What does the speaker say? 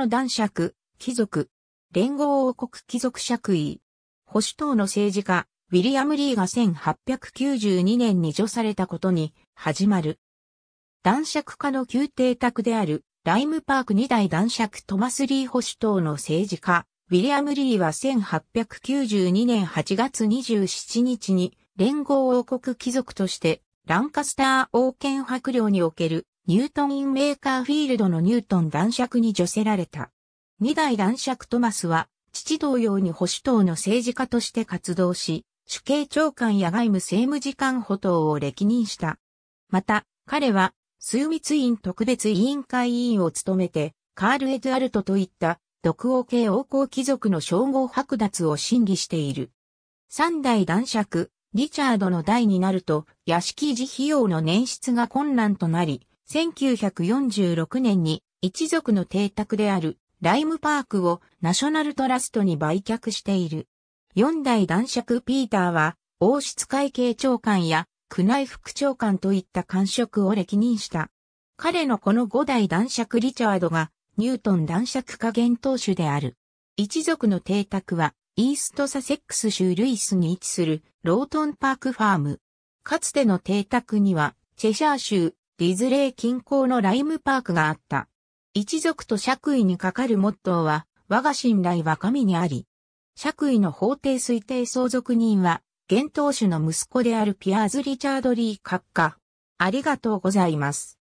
の男爵、貴族、連合王国貴族爵位。保守党の政治家、ウィリアム・リーが1892年に叙されたことに始まる。男爵家の旧邸宅であるライムパーク二代男爵トマス・リー保守党の政治家、ウィリアム・リーは1892年8月27日に連合王国貴族としてランカスター王権伯領におけるニュートン・イン・メーカーフィールドのニュートン男爵に叙せられた。二代男爵トマスは父同様に保守党の政治家として活動し、主計長官や外務政務次官補等を歴任した。また、彼は、枢密院特別委員会委員を務めて、カール・エドアルトといった独王系王侯貴族の称号剥奪を審議している。三代男爵、リチャードの代になると、屋敷時費用の捻出が困難となり、1946年に一族の邸宅であるライムパークをナショナルトラストに売却している。四代男爵ピーターは王室会計長官や宮内副長官といった官職を歴任した。彼の子の五代男爵リチャードがニュートン男爵家現当主である。一族の邸宅はイーストサセックス州ルイスに位置するロートンパークファーム。かつての邸宅にはチェシャー州ディズレー近郊のライムパークがあった。一族と爵位にかかるモットーは、我が信頼は神にあり。爵位の法定推定相続人は、現当主の息子であるピアーズ・リチャード・リー閣下。ありがとうございます。